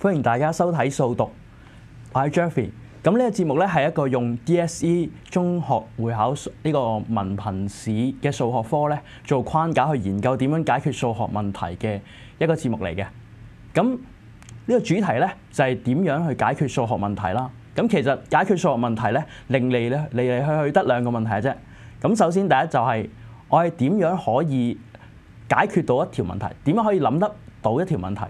歡迎大家收睇數讀，我係 Jeffy。咁呢個節目咧係一個用 DSE 中學會考呢個文憑試嘅數學科咧做框架去研究點樣解決數學問題嘅一個節目嚟嘅。咁呢個主題咧就係點樣去解決數學問題啦。咁其實解決數學問題咧，令你咧嚟嚟去去得兩個問題啫。咁首先第一就係我係點樣可以解決到一條問題？點樣可以諗得到一條問題？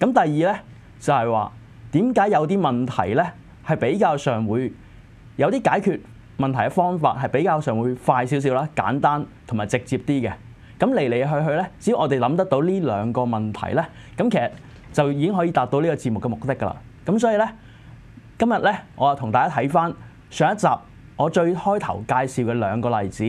咁第二咧就係話點解有啲問題咧係比較上會有啲解決問題嘅方法係比較上會快少少啦、簡單同埋直接啲嘅。咁嚟嚟去去咧，只要我哋諗得到呢兩個問題咧，咁其實就已經可以達到呢個節目嘅目的㗎啦。咁所以咧，今日咧我就同大家睇翻上一集我最開頭介紹嘅兩個例子。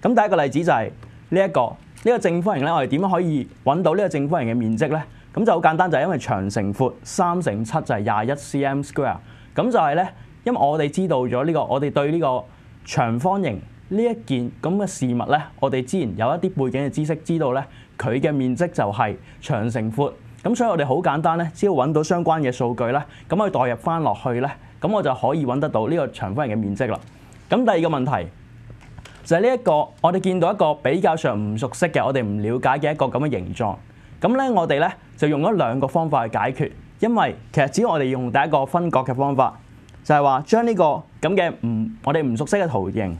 咁第一個例子就係呢一個呢、呢個正方形咧，我哋點樣可以揾到呢個正方形嘅面積咧？咁就好簡單，就係因為長乘闊三乘七就係廿一 cm square。咁就係咧，因為我哋知道咗呢個，我哋對呢個長方形呢一件咁嘅事物咧，我哋之前有一啲背景嘅知識，知道咧佢嘅面積就係長乘闊。咁所以我哋好簡單咧，只要揾到相關嘅數據咧，咁去代入翻落去咧，咁我就可以揾得到呢個長方形嘅面積啦。咁第二個問題就係呢一個，我哋見到一個比較上唔熟悉嘅，我哋唔了解嘅一個咁嘅形狀。咁咧，我哋咧就用咗兩個方法去解決，因為其實只要我哋用第一個分割嘅方法，就係話將呢個咁嘅唔我哋唔熟悉嘅圖形，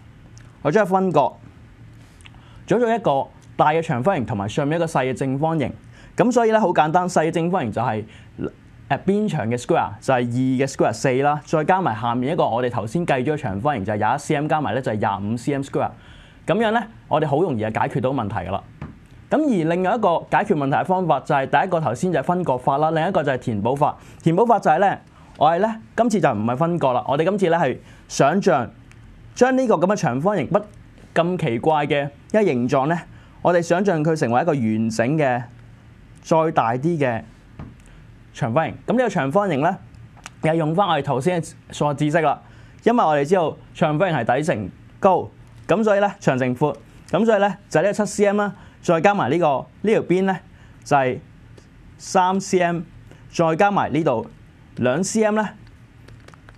我將佢分割，做咗一個大嘅長方形同埋上面一個細嘅正方形。咁所以咧好簡單，細嘅正方形就係誒邊長嘅 square 就係二嘅 square 四啦，再加埋下面一個我哋頭先計咗嘅長方形就係廿一 cm 加埋咧就係廿五 cm square。咁樣咧，我哋好容易就解決到問題噶啦。咁而另外一個解決問題嘅方法就係第一個頭先就係分割法啦，另一個就係填補法。填補法就係咧，我係咧今次就唔係分割啦，我哋今次咧係想像將呢個咁嘅長方形不咁奇怪嘅一形狀咧，我哋想像佢成為一個完整嘅再大啲嘅長方形。咁呢個長方形咧又用翻我哋頭先嘅數學知識啦，因為我哋知道長方形係底乘高，咁所以咧長乘闊，咁所以咧就係呢個七 cm 啦。再加埋呢、這個呢條邊咧就係三 cm，再加埋呢度兩 cm 咧，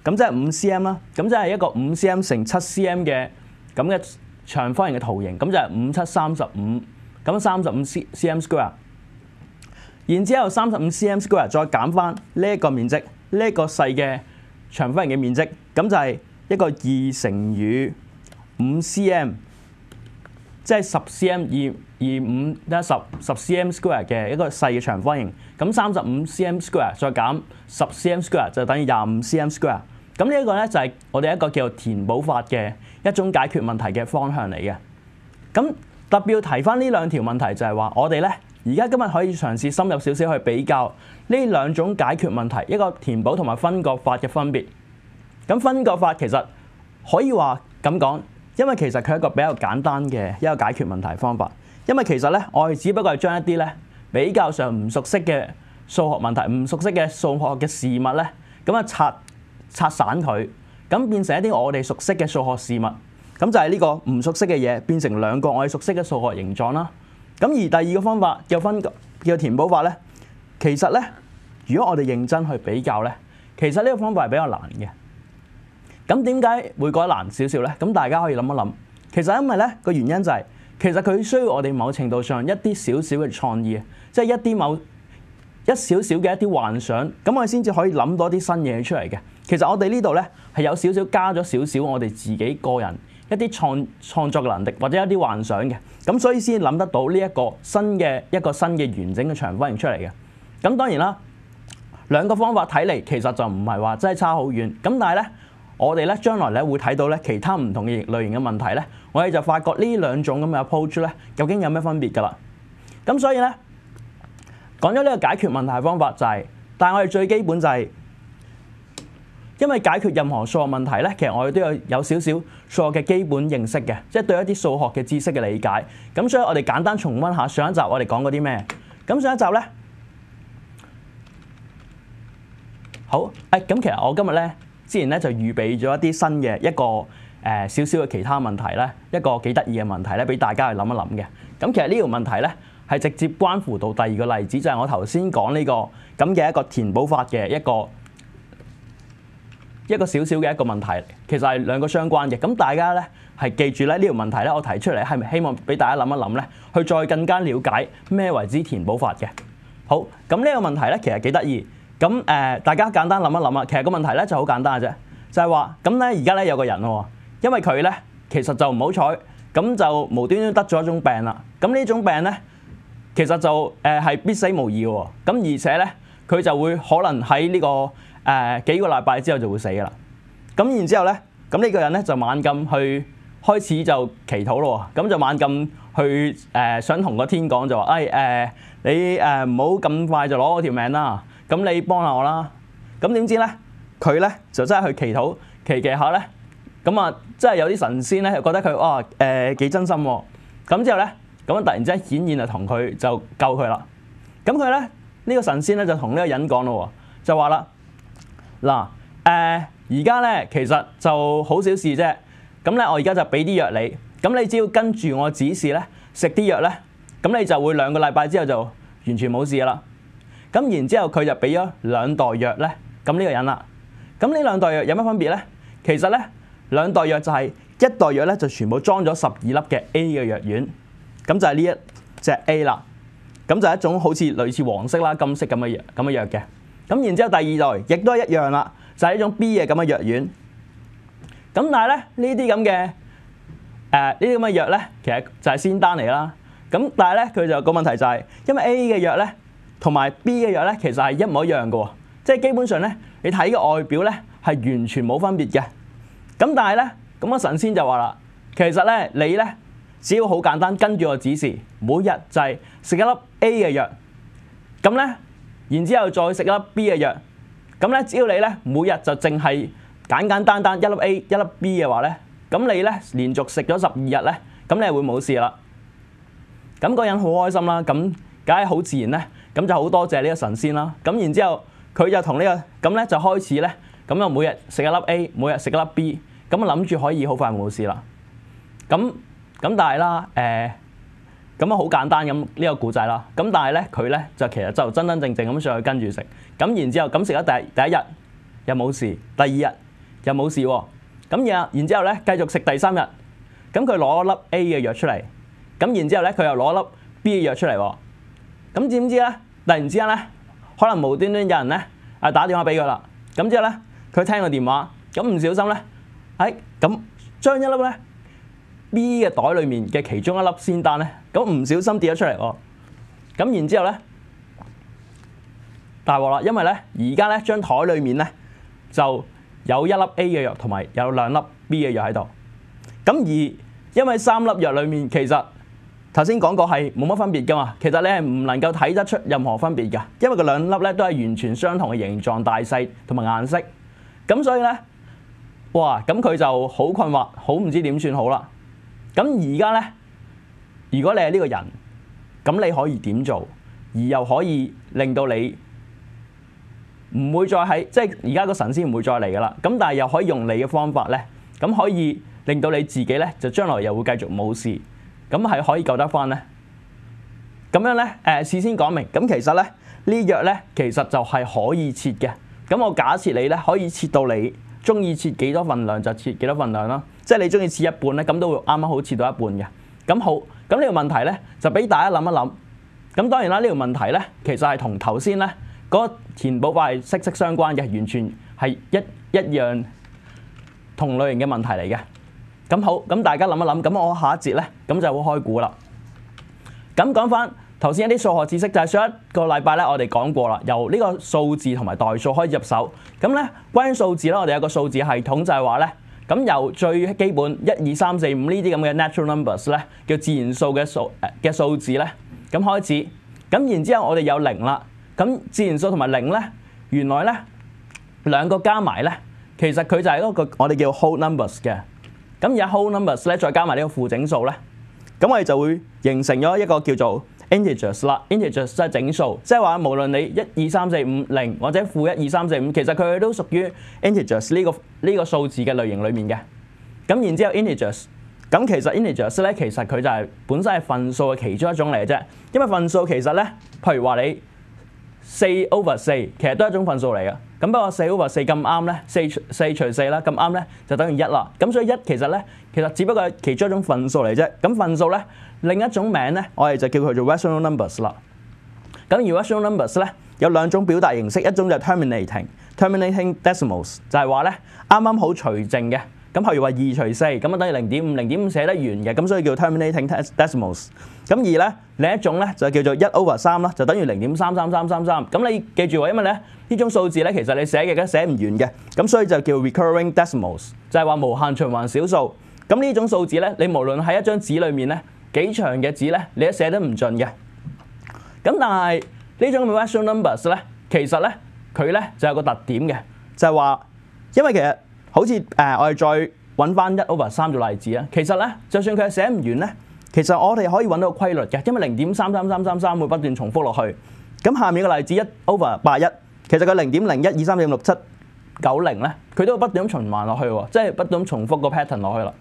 咁即係五 cm 啦。咁即係一個五 cm 乘七 cm 嘅咁嘅長方形嘅圖形，咁就係五七三十五，咁三十五 c cm square。然之後三十五 cm square 再減翻呢一個面積，呢、一個細嘅長方形嘅面積，咁就係一個二乘以五 cm，即係十 cm 二。二五得十十 cm square 嘅一個細嘅長方形，咁三十五 cm square 再減十 cm square 就等於廿五 cm square。咁呢一個咧就係我哋一個叫做填補法嘅一種解決問題嘅方向嚟嘅。咁特別要提翻呢兩條問題就係話，我哋咧而家今日可以嘗試深入少少去比較呢兩種解決問題，一個填補同埋分割法嘅分別。咁分割法其實可以話咁講，因為其實佢係一個比較簡單嘅一個解決問題方法。因為其實咧，我哋只不過係將一啲咧比較上唔熟悉嘅數學問題、唔熟悉嘅數學嘅事物咧，咁啊拆拆散佢，咁變成一啲我哋熟悉嘅數學事物，咁就係呢個唔熟悉嘅嘢變成兩個我哋熟悉嘅數學形狀啦。咁而第二個方法叫分叫填補法咧，其實咧，如果我哋認真去比較咧，其實呢個方法係比較難嘅。咁點解會覺得難少少咧？咁大家可以諗一諗，其實因為咧個原因就係。其實佢需要我哋某程度上一啲少少嘅創意，即係一啲某一少少嘅一啲幻想，咁我哋先至可以諗到啲新嘢出嚟嘅。其實我哋呢度咧係有少少加咗少少我哋自己個人一啲創創作嘅能力或者一啲幻想嘅，咁所以先諗得到呢一個新嘅一個新嘅完整嘅長方形出嚟嘅。咁當然啦，兩個方法睇嚟其實就唔係話真係差好遠，咁但係咧。我哋咧將來咧會睇到咧其他唔同嘅類型嘅問題咧，我哋就發覺呢兩種咁嘅 approach 咧，究竟有咩分別㗎啦？咁所以咧講咗呢個解決問題方法就係，但係我哋最基本就係，因為解決任何數學問題咧，其實我哋都有有少少數學嘅基本認識嘅，即係對一啲數學嘅知識嘅理解。咁所以我哋簡單重溫下上一集我哋講過啲咩？咁上一集咧，好誒，咁其實我今日咧。之前咧就預備咗一啲新嘅一個誒少少嘅其他問題咧，一個幾得意嘅問題咧，俾大家去諗一諗嘅。咁其實呢條問題咧係直接關乎到第二個例子，就係、我頭先講呢個咁嘅一個填補法嘅一個一個少少嘅一個問題，其實係兩個相關嘅。咁大家咧係記住咧呢條問題咧，我提出嚟係咪希望俾大家諗一諗咧，去再更加了解咩為之填補法嘅。好，咁呢個問題咧其實幾得意。咁誒、大家簡單諗一諗啊。其實個問題咧就好簡單嘅啫，就係話咁咧而家咧有個人喎，因為佢咧其實就唔好彩，咁就無端端得咗一種病啦。咁呢種病咧其實就誒係必死無疑嘅喎。咁而且咧佢就會可能喺呢、這個。誒、呃、幾個禮拜之後就會死㗎啦。咁然之後咧，咁呢個人咧就猛咁去開始就祈禱咯。咁就猛咁去誒、想同個天講就話：誒、哎、誒、你誒唔好咁快就攞我條命啦。咁你幫下我啦。咁點知咧，佢咧就真係去祈禱祈祈下咧。咁啊，真係有啲神仙咧，又覺得佢哇誒幾真心喎。咁之後咧，咁突然之間顯現就同佢就救佢啦。咁佢咧呢、呢個神仙咧就同呢個人講咯，就話啦。嗱，誒而家咧其實就好小事啫。咁咧，我而家就俾啲藥你。咁你只要跟住我指示咧，食啲藥咧，咁你就會兩個禮拜之後就完全冇事噶啦。咁然之後佢就俾咗兩袋藥咧，咁呢個人啦。咁呢兩袋藥有乜分別咧？其實咧兩袋藥就係一袋藥咧就全部裝咗十二粒嘅 A 嘅藥丸，咁就係呢一隻 A 啦。咁就係一種好似類似黃色啦、金色咁嘅藥咁嘅藥嘅。咁然之後第二代亦都係一樣啦，就係、是、一種 B 嘅咁嘅藥丸。咁但係咧呢啲咁嘅誒呢啲咁嘅藥咧，其實就係仙丹嚟啦。咁但係咧佢就個問題就係、因為 A 嘅藥咧同埋 B 嘅藥咧，其實係一模一樣嘅。即係基本上咧，你睇個外表咧係完全冇分別嘅。咁但係咧，咁個神仙就話啦，其實咧你咧只要好簡單跟住我指示，每日就係食一粒 A 嘅藥，咁咧。然之後再食一粒 B 嘅藥，咁咧只要你咧每日就淨係簡簡單單一粒 A 一粒 B 嘅話咧，咁你咧連續食咗十二日咧，咁你係會冇事啦。咁個人好開心啦，咁梗係好自然咧，咁就好多謝呢個神仙啦。咁然之後佢就同呢個咁咧就開始咧，咁就每日食一粒 A，每日食一粒 B，咁啊諗住可以好快冇事啦。咁咁但係啦，誒。咁啊好簡單咁呢個故仔啦，咁但係咧佢咧就其實就真真正正咁上去跟住食，咁然之後咁食咗第第一日又冇事，第二日又冇事喎，咁然然之後咧繼續食第三日，咁佢攞粒 A 嘅藥出嚟，咁然之後咧佢又攞粒 B 嘅藥出嚟喎，咁知唔知咧？突然之間咧，可能無端端有人咧啊打電話俾佢啦，咁之後咧佢聽個電話，咁唔小心咧，喺咁將一粒咧。B 嘅袋裏面嘅其中一粒仙丹咧，咁唔小心跌咗出嚟喎，咁然之後咧大鑊啦，因為咧而家咧張台裏面咧就有一粒 A 嘅藥同埋有兩粒 B 嘅藥喺度，咁而因為三粒藥裏面其實頭先講過係冇乜分別噶嘛，其實你係唔能夠睇得出任何分別噶，因為佢兩粒咧都係完全相同嘅形狀、大細同埋顏色，咁所以咧，哇，咁佢就好困惑，好唔知點算好啦。咁而家咧，如果你係呢個人，咁你可以點做，而又可以令到你唔會再喺，即係而家個神仙唔會再嚟噶啦。咁但係又可以用你嘅方法咧，咁可以令到你自己咧，就將來又會繼續冇事，咁係可以救得翻咧。咁樣咧，誒事先講明，咁其實咧呢藥咧，其實就係可以切嘅。咁我假設你咧可以切到你中意切幾多份量就切幾多份量啦。即係你中意切一半咧，咁都會啱啱好切到一半嘅。咁好，咁呢個問題咧就俾大家諗一諗。咁當然啦，呢個問題咧其實係同頭先咧嗰個填補法係息息相關嘅，完全係一一樣同類型嘅問題嚟嘅。咁好，咁大家諗一諗。咁我下一節咧咁就會開估啦。咁講翻頭先一啲數學知識，就係上一個禮拜咧我哋講過啦，由呢個數字同埋代數開始入手。咁咧關於數字咧，我哋有個數字系統就係話咧。咁由最基本一二三四五呢啲咁嘅 natural numbers 咧，叫自然數嘅數嘅數字咧，咁開始，咁然之後我哋有零啦，咁自然數同埋零咧，原來咧兩個加埋咧，其實佢就係一個我哋叫 whole numbers 嘅，咁而家 whole numbers 咧再加埋呢個負整數咧，咁我哋就會形成咗一個叫做 integers 啦，integers 即係整數，即係話無論你一二三四五零或者負一二三四五，其實佢都屬於 integers 呢個呢個數字嘅類型裡面嘅。咁然之後 integers 咁其實 integers 咧，其實佢就係本身係份數嘅其中一種嚟嘅啫。因為份數其實咧，譬如話你四 over 四，其實都係一種份數嚟嘅。咁不過四 over 四咁啱咧，四四除四啦，咁啱咧就等於一啦。咁所以一其實咧，其實只不過係其中一種份數嚟啫。咁份數咧，另一種名咧，我哋就叫佢做 rational numbers 啦。咁而 rational numbers 咧有兩種表達形式，一種就係 terminating terminating decimals，就係話咧啱啱好除淨嘅。咁譬如話二除四，咁啊等於零點五，零點五寫得完嘅，咁所以叫 terminating decimals。咁而咧另一種咧就叫做一 over 三啦，就等於零點三三三三三。咁你記住喎，因為咧呢種數字咧其實你寫嘅都寫唔完嘅，咁所以就叫 recurring decimals，就係話無限循環小數。咁呢種數字咧，你無論喺一張紙裏面咧幾長嘅紙咧，你都寫得唔盡嘅。咁但係呢種 rational numbers 咧，其實咧佢咧就有個特點嘅，就係話因為其實。好似誒、我哋再揾翻一 over 三做例子啊。其實咧，就算佢寫唔完咧，其實我哋可以揾到個規律嘅，因為零點三三三三三會不斷重複落去。咁下面個例子一 over 八一，其實佢零點零一二三四五六七九零咧，佢都會不斷咁循環落去喎，即係不斷重複個 pattern 落去啦。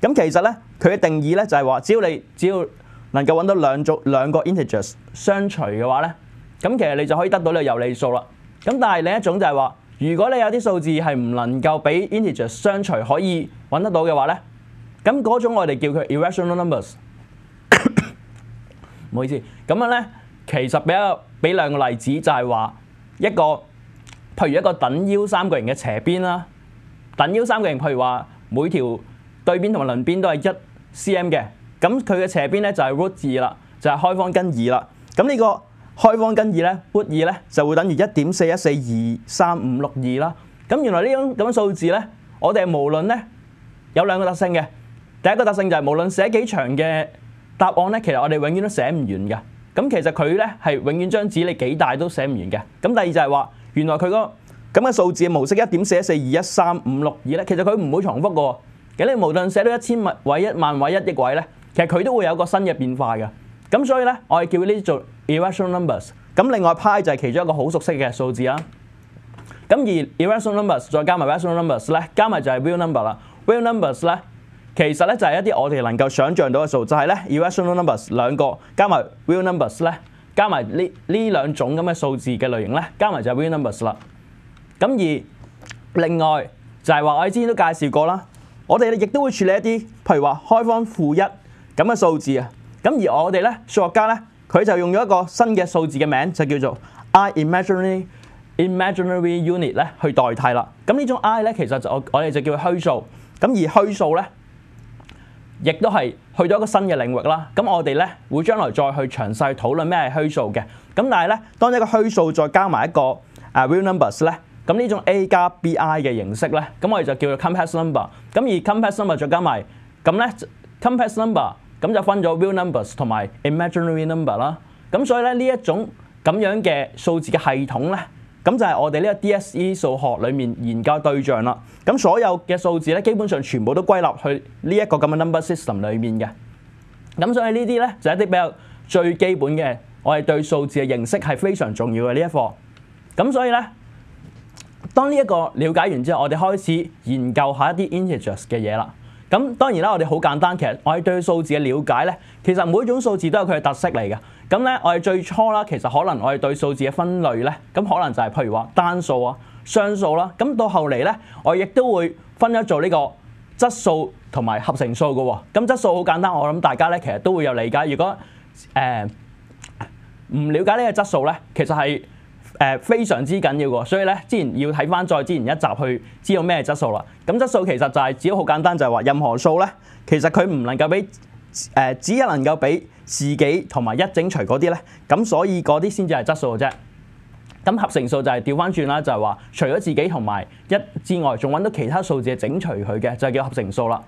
咁其實咧，佢嘅定義咧就係話，只要你只要能夠揾到兩組兩個 integers 相除嘅話咧，咁其實你就可以得到呢個有理數啦。咁但係另一種就係話。如果你有啲數字係唔能夠俾 integer 相除可以揾得到嘅話咧，咁嗰種我哋叫佢 irrational numbers。唔好意思，咁樣咧，其實比較俾兩個例子，就係話一個譬如一個等腰三角形嘅斜邊啦，等腰三角形譬如話每條對邊同埋鄰邊都係一 cm 嘅，咁佢嘅斜邊咧就係 root 二啦，就係開方根二啦，咁呢個。開方根二咧，root 二咧就會等於一點四一四二三五六二啦。咁原來呢種咁嘅數字咧，我哋無論咧有兩個特性嘅。第一個特性就係無論寫幾長嘅答案咧，其實我哋永遠都寫唔完嘅。咁其實佢咧係永遠張紙你幾大都寫唔完嘅。咁第二就係話，原來佢個咁嘅數字模式一點四一四二一三五六二咧，其實佢唔會重複嘅。其實你無論寫到一千位、一萬位、一億位咧，其實佢都會有個新嘅變化嘅。咁所以咧，我哋叫呢啲做 irrational numbers。咁另外派就係其中一個好熟悉嘅數字啦。咁而 irrational numbers 再加埋 rational numbers 咧，加埋就係 real number 啦。real numbers 咧，其實咧就係一啲我哋能夠想像到嘅數，就係咧 irrational numbers 兩個加埋 real numbers 咧，加埋呢呢兩種咁嘅數字嘅類型咧，加埋就係 real numbers 啦。咁而另外就係話我哋之前都介紹過啦，我哋亦都會處理一啲譬如話開方負一咁嘅數字啊。咁而我哋咧數學家咧，佢就用咗一個新嘅數字嘅名，就叫做 i imaginary imaginary unit 咧去代替啦。咁呢種 i 咧，其實就我我哋就叫虛數。咁而虛數咧，亦都係去咗一個新嘅領域啦。咁我哋咧會將來再去詳細討論咩係虛數嘅。咁但係咧，當一個虛數再加埋一個誒 real numbers 咧，咁呢種 a 加 bi 嘅形式咧，咁我哋就叫做 complex number。咁而 complex number 再加埋咁咧 complex number。咁就分咗 real numbers 同埋 imaginary number 啦。咁所以咧呢一種咁樣嘅數字嘅系統咧，咁就係我哋呢個 DSE 數學裡面研究對象啦。咁所有嘅數字咧，基本上全部都歸納去呢一個咁嘅 number system 裡面嘅。咁所以呢啲咧就係一啲比較最基本嘅，我哋對數字嘅認識係非常重要嘅呢一課。咁所以咧，當呢一個了解完之後，我哋開始研究下一啲 integers 嘅嘢啦。咁當然啦，我哋好簡單，其實我哋對數字嘅了解咧，其實每種數字都有佢嘅特色嚟嘅。咁咧，我哋最初啦，其實可能我哋對數字嘅分類咧，咁可能就係譬如話單數啊、雙數啦。咁到後嚟咧，我亦都會分咗做呢個質數同埋合成數嘅喎。咁質數好簡單，我諗大家咧其實都會有理解。如果誒唔了解呢個質數咧，其實係誒非常之緊要喎，所以咧之前要睇翻再之前一集去知道咩質數啦。咁質數其實就係只要好簡單，就係話任何數咧，其實佢唔能夠俾誒只係能夠俾自己同埋一整除嗰啲咧，咁所以嗰啲先至係質數嘅啫。咁合成數就係調翻轉啦，就係話除咗自己同埋一之外，仲揾到其他數字整除佢嘅，就係叫合成數啦。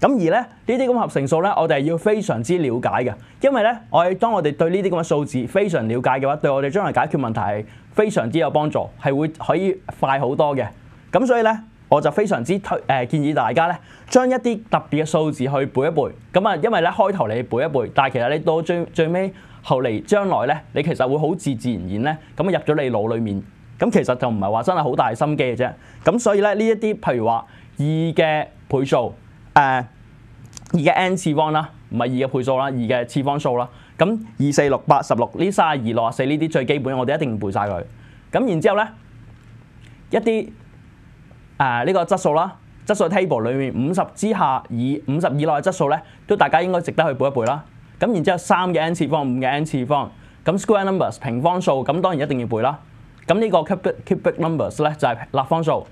咁而咧呢啲咁合成數咧，我哋係要非常之了解嘅，因為咧我哋當我哋對呢啲咁嘅數字非常了解嘅話，對我哋將來解決問題係非常之有幫助，係會可以快好多嘅。咁所以咧，我就非常之推誒建議大家咧，將一啲特別嘅數字去背一背。咁啊，因為咧開頭你背一背，但係其實你到最最尾後嚟將來咧，你其實會好自自然然咧咁入咗你腦裡面。咁其實就唔係話真係好大心機嘅啫。咁所以咧呢一啲譬如話二嘅倍數。誒二嘅 n 次方啦，唔係二嘅倍數啦，二嘅次方數啦。咁二四六八十六呢三十二六十四呢啲最基本，我哋一定背晒佢。咁然之後咧，一啲誒呢個質素啦，質素 table 裏面五十之下以五十以內嘅質素咧，都大家應該值得去背一背啦。咁然之後三嘅 n 次方，五嘅 n 次方，咁 square numbers 平方數，咁當然一定要背啦。咁呢個 cubic cubic numbers 咧就係立方數。